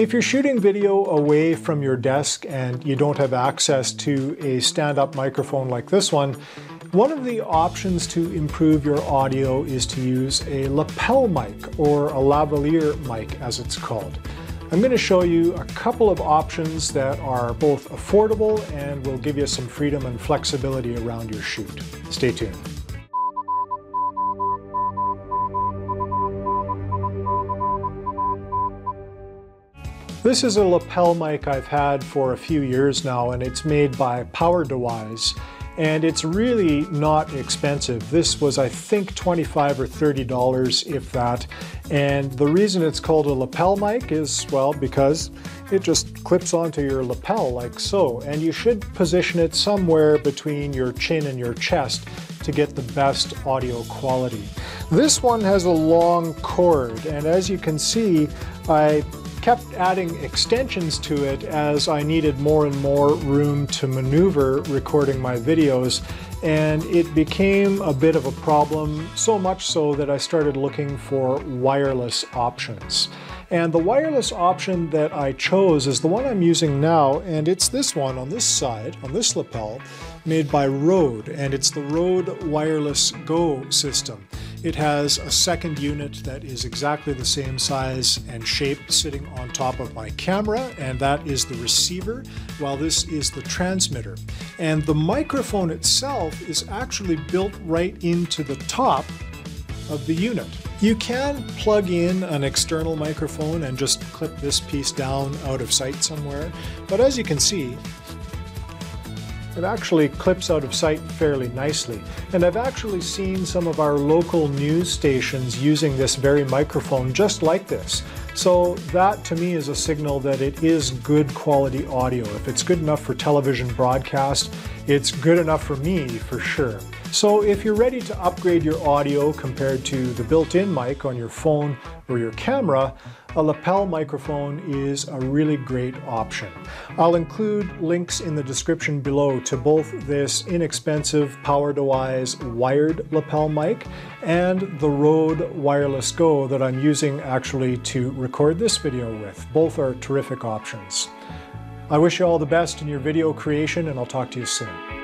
If you're shooting video away from your desk and you don't have access to a stand-up microphone like this one, one of the options to improve your audio is to use a lapel mic or a lavalier mic as it's called. I'm going to show you a couple of options that are both affordable and will give you some freedom and flexibility around your shoot. Stay tuned. This is a lapel mic I've had for a few years now and it's made by PowerDewise and it's really not expensive. This was, I think, 25 or $30, if that. And the reason it's called a lapel mic is, well, because it just clips onto your lapel like so. And you should position it somewhere between your chin and your chest to get the best audio quality. This one has a long cord, and as you can see, I kept adding extensions to it as I needed more and more room to maneuver recording my videos and it became a bit of a problem, so much so that I started looking for wireless options. And the wireless option that I chose is the one I'm using now, and it's this one on this side, on this lapel, made by Rode, and it's the Rode Wireless Go system. It has a second unit that is exactly the same size and shape sitting on top of my camera, and that is the receiver, while this is the transmitter. And the microphone itself is actually built right into the top of the unit. You can plug in an external microphone and just clip this piece down out of sight somewhere, but as you can see, it actually clips out of sight fairly nicely. And I've actually seen some of our local news stations using this very microphone just like this. So that to me is a signal that it is good quality audio. If it's good enough for television broadcast, it's good enough for me for sure. So if you're ready to upgrade your audio compared to the built-in mic on your phone or your camera, a lapel microphone is a really great option. I'll include links in the description below to both this inexpensive PowerDewise wired lapel mic and the Rode Wireless Go that I'm using actually to record this video with. Both are terrific options. I wish you all the best in your video creation and I'll talk to you soon.